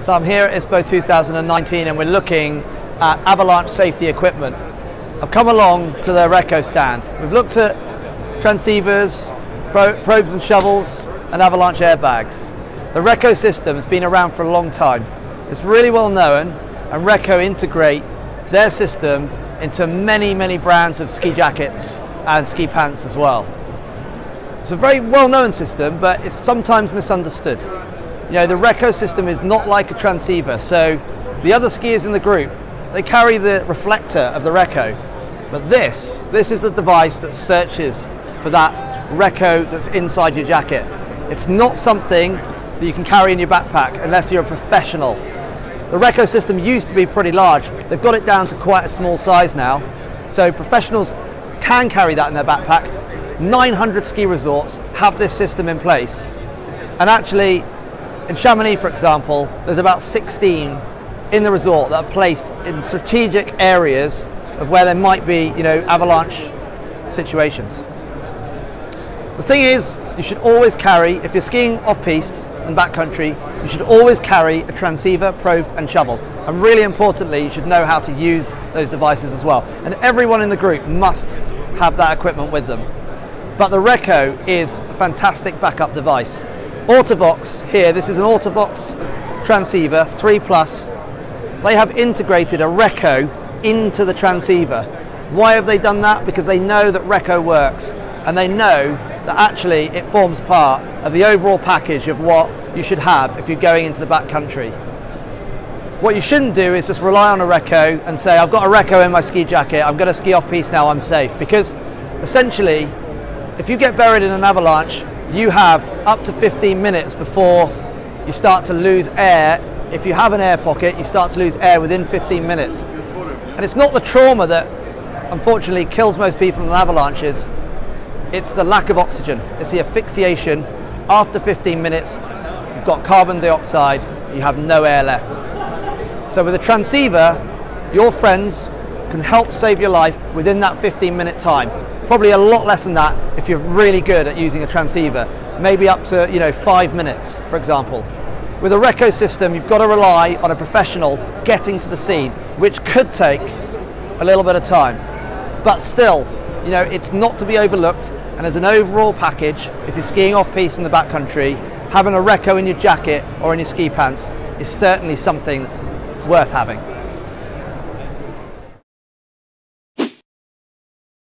So I'm here at ISPO 2019 and we're looking at avalanche safety equipment. I've come along to the RECCO stand. We've looked at transceivers, pro probes and shovels and avalanche airbags. The RECCO system has been around for a long time. It's really well known and RECCO integrate their system into many, many brands of ski jackets and ski pants as well. It's a very well-known system, but it's sometimes misunderstood. You know, the RECCO system is not like a transceiver, so the other skiers in the group, they carry the reflector of the RECCO, but this, this is the device that searches for that RECCO that's inside your jacket. It's not something that you can carry in your backpack unless you're a professional. The RECCO system used to be pretty large. They've got it down to quite a small size now, so professionals can carry that in their backpack 900 ski resorts have this system in place. And actually, in Chamonix, for example, there's about 16 in the resort that are placed in strategic areas of where there might be, you know, avalanche situations. The thing is, you should always carry, if you're skiing off-piste and backcountry, you should always carry a transceiver, probe and shovel. And really importantly, you should know how to use those devices as well. And everyone in the group must have that equipment with them. But the RECCO is a fantastic backup device. Ortovox here, this is an Ortovox transceiver 3 Plus. They have integrated a RECCO into the transceiver. Why have they done that? Because they know that RECCO works and they know that actually it forms part of the overall package of what you should have if you're going into the backcountry. What you shouldn't do is just rely on a RECCO and say, I've got a RECCO in my ski jacket, I'm going to ski off piste now, I'm safe. Because essentially if you get buried in an avalanche, you have up to 15 minutes before you start to lose air. If you have an air pocket, you start to lose air within 15 minutes. And it's not the trauma that unfortunately kills most people in avalanches, it's the lack of oxygen. It's the asphyxiation. After 15 minutes, you've got carbon dioxide, you have no air left. So with a transceiver, your friends can help save your life within that 15 minute time. Probably a lot less than that if you're really good at using a transceiver, maybe up to you know five minutes, for example. With a RECCO system, you've got to rely on a professional getting to the scene, which could take a little bit of time. But still, you know, it's not to be overlooked. And as an overall package, if you're skiing off piste in the backcountry, having a RECCO in your jacket or in your ski pants is certainly something worth having.